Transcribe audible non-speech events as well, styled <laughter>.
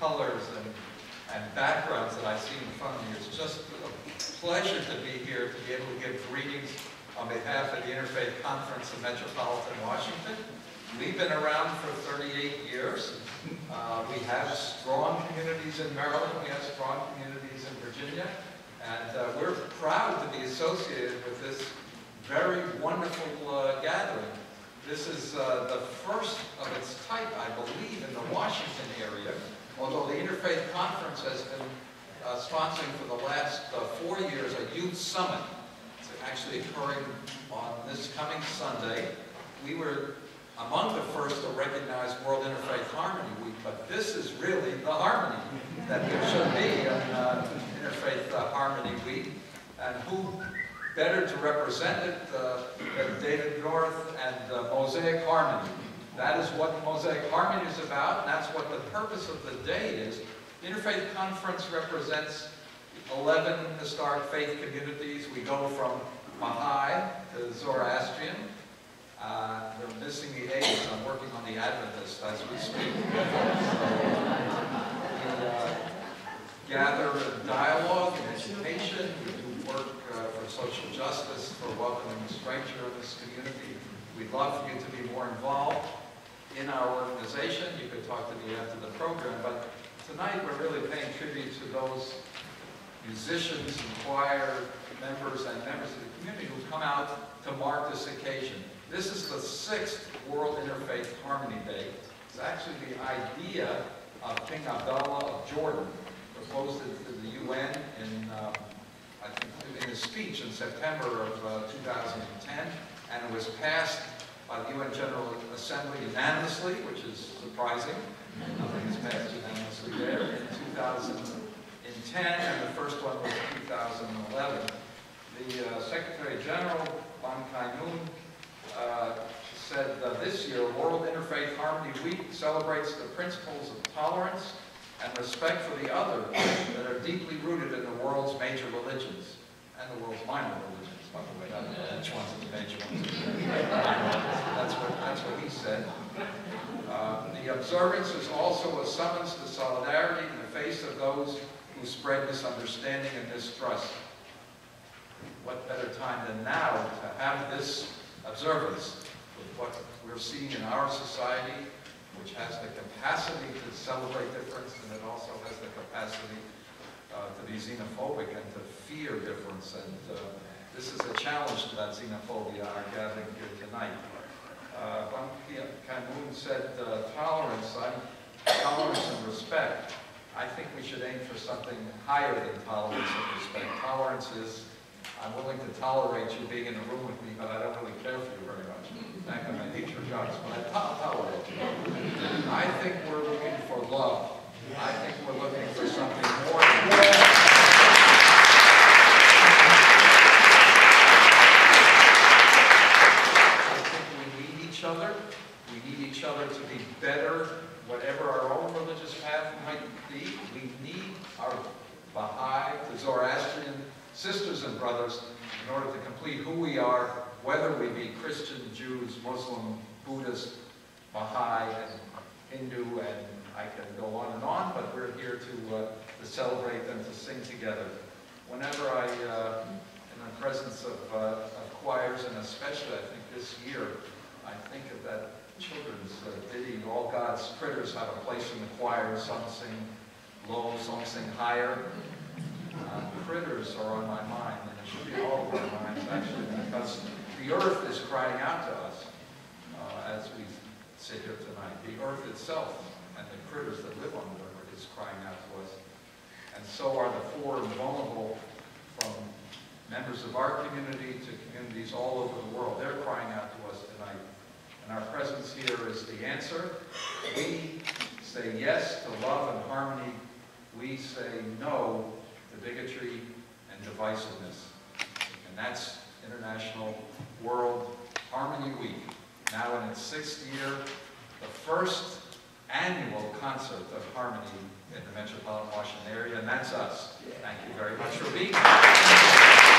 colors and, and backgrounds that I see in front of me. It's just a pleasure to be here, to be able to give greetings on behalf of the Interfaith Conference in Metropolitan Washington. We've been around for 38 years. Uh, we have strong communities in Maryland. We have strong communities in Virginia. And uh, we're proud to be associated with this very wonderful uh, gathering. This is uh, the first of its type, I believe, in the Washington area although the Interfaith Conference has been uh, sponsoring for the last uh, four years a youth summit. It's actually occurring on this coming Sunday. We were among the first to recognize World Interfaith Harmony Week, but this is really the harmony that there should be on uh, Interfaith uh, Harmony Week. And who better to represent it uh, than David North and uh, Mosaic Harmony. That is what Mosaic Harmony is about, and that's what the purpose of the day is. The Interfaith Conference represents 11 historic faith communities. We go from Baha'i to Zoroastrian. Uh, they're missing the A's. I'm working on the Adventist as we speak. <laughs> So, we uh, gather in dialogue and education. We do work uh, for social justice, for welcoming a stranger in this community. We'd love for you to be more involved in our organization. You could talk to me after the program, but tonight we're really paying tribute to those musicians and choir members and members of the community who come out to mark this occasion. This is the sixth World Interfaith Harmony Day. It's actually the idea of King Abdullah of Jordan, proposed it to the UN in, uh, I think, in a speech in September of uh, 2010, and it was passed by the UN General Assembly unanimously, which is surprising. Nothing is passed unanimously there in 2010, and the first one was 2011. The uh, Secretary General, Ban Ki-moon, uh, said uh, this year, World Interfaith Harmony Week celebrates the principles of tolerance and respect for the other that are deeply rooted in the world's major religions and the world's minor religions, by the way. Which ones are the major ones. That's what, that's what he said. Uh, the observance is also a summons to solidarity in the face of those who spread misunderstanding and distrust. What better time than now to have this observance with what we're seeing in our society, which has the capacity to celebrate difference, and it also has the capacity uh, to be xenophobic and to fear difference. And uh, this is a challenge to that xenophobia, our gathering here tonight. Uh, Ban Ki-moon said, uh, tolerance, I'm, tolerance and respect. I think we should aim for something higher than tolerance and respect. Tolerance is, I'm willing to tolerate you being in a room with me, but I don't really care for you very much. Back on my teacher jobs, but I to- tolerate you. I think we're looking for love. I think we're looking for something more than that. I think we need each other. We need each other to be better, whatever our own religious path might be. We need our Baha'i, the Zoroastrian sisters and brothers in order to complete who we are, whether we be Christian, Jews, Muslim, Buddhist, Baha'i, and Hindu, and I can go on and on, but we're here to, uh, to celebrate and to sing together. Whenever I, uh, in the presence of, uh, of choirs, and especially I think this year, I think of that children's uh, ditty, All God's Critters have a place in the choir, some sing low, some sing higher. Uh, critters are on my mind, and it should be all of our minds actually, because the earth is crying out to us uh, as we sit here tonight. The earth itself and the critters that live on the earth is crying out to us. And so are the poor and vulnerable from members of our community to communities all over the world. They're crying out to us tonight. And our presence here is the answer. We say yes to love and harmony. We say no divisiveness. And that's International World Harmony Week, now in its sixth year, the first annual concert of harmony in the metropolitan Washington area, and that's us. Thank you very much for being here.